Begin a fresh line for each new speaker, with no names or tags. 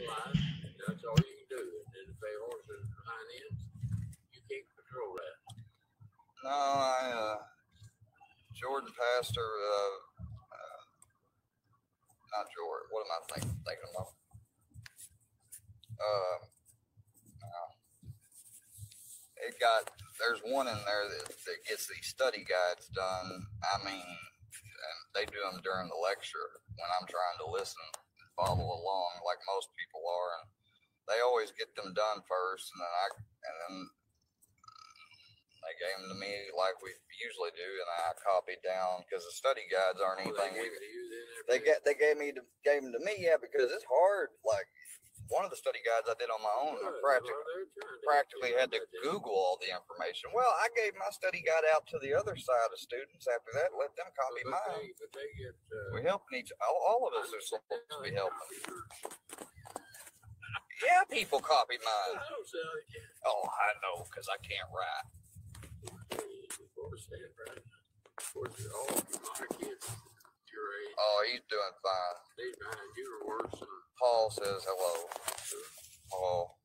centralized, that's all you can do, and if they horses behind ends, you can't control that.
No, I, uh, Jordan Pastor, uh, uh, not Jordan, what am I thinking, thinking about? Uh, uh, it got, there's one in there that, that gets these study guides done. I mean, they do them during the lecture when I'm trying to listen and follow along like most people are. And they always get them done first. And then I, and then they gave them to me like we usually do, and I copied down because the study guides aren't
they
anything we.
gave to you, then
They get they gave me to, gave them to me, yeah, because it's hard. Like one of the study guides I did on my own, I practically
well, they're trying to
practically had to
you, but they-
Google all the information. Well, I gave my study guide out to the other side of students after that. Let them copy mine.
they- But they get, uh.
We're helping each. All, all of us are supposed to be helping. Yeah, people copy mine.
don't sell it.
Oh, I know, cause I can't write.
Of course, they right. Of course, all my kids your age,
Oh, he's doing fine.
they behind you are worse than.
Paul says hello. Paul.